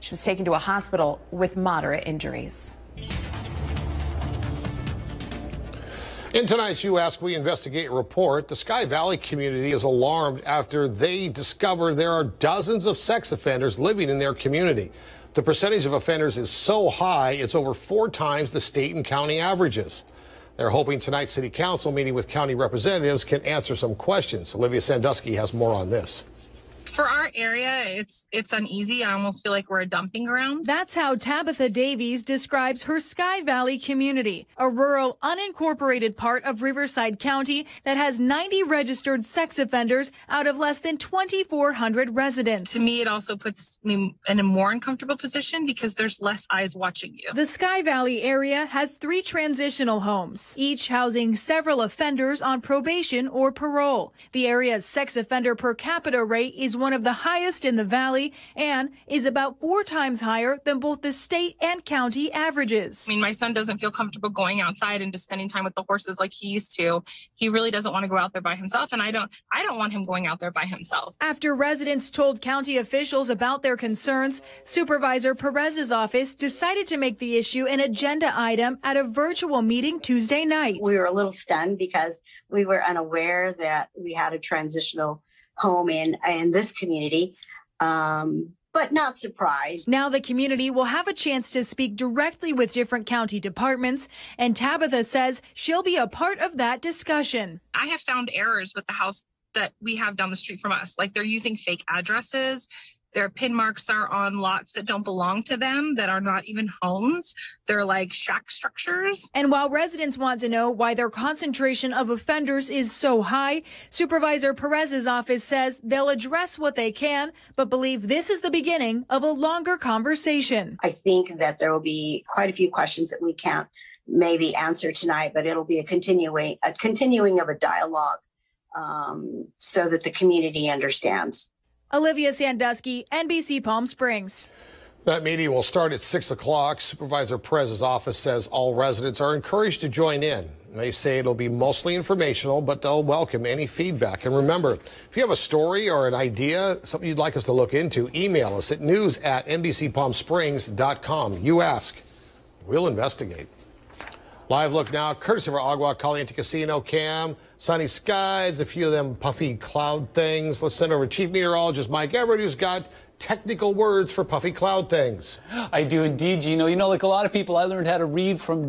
She was taken to a hospital with moderate injuries. In tonight's You Ask, We Investigate report, the Sky Valley community is alarmed after they discover there are dozens of sex offenders living in their community. The percentage of offenders is so high, it's over four times the state and county averages. They're hoping tonight's city council meeting with county representatives can answer some questions. Olivia Sandusky has more on this for our area, it's it's uneasy. I almost feel like we're a dumping ground. That's how Tabitha Davies describes her Sky Valley community, a rural, unincorporated part of Riverside County that has 90 registered sex offenders out of less than 2,400 residents. To me, it also puts me in a more uncomfortable position because there's less eyes watching you. The Sky Valley area has three transitional homes, each housing several offenders on probation or parole. The area's sex offender per capita rate is one of the highest in the valley and is about four times higher than both the state and county averages. I mean, my son doesn't feel comfortable going outside and just spending time with the horses like he used to. He really doesn't want to go out there by himself and I don't I don't want him going out there by himself. After residents told county officials about their concerns, Supervisor Perez's office decided to make the issue an agenda item at a virtual meeting Tuesday night. We were a little stunned because we were unaware that we had a transitional home in in this community. Um, but not surprised. Now the community will have a chance to speak directly with different county departments, and Tabitha says she'll be a part of that discussion. I have found errors with the house that we have down the street from us. Like they're using fake addresses. Their pin marks are on lots that don't belong to them, that are not even homes. They're like shack structures. And while residents want to know why their concentration of offenders is so high, Supervisor Perez's office says they'll address what they can, but believe this is the beginning of a longer conversation. I think that there will be quite a few questions that we can't maybe answer tonight, but it'll be a continuing a continuing of a dialogue um, so that the community understands. Olivia Sandusky, NBC Palm Springs. That meeting will start at 6 o'clock. Supervisor Perez's office says all residents are encouraged to join in. They say it'll be mostly informational, but they'll welcome any feedback. And remember, if you have a story or an idea, something you'd like us to look into, email us at news at NBCPalmSprings.com. You ask, we'll investigate. Live look now, courtesy of our Agua Caliente Casino cam. Sunny skies, a few of them puffy cloud things. Let's send over Chief Meteorologist Mike Everett, who's got technical words for puffy cloud things. I do indeed, Gino. You know, like a lot of people, I learned how to read from